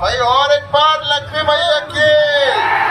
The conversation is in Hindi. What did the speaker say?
भाई और एक बार लक्ष्मी भाई की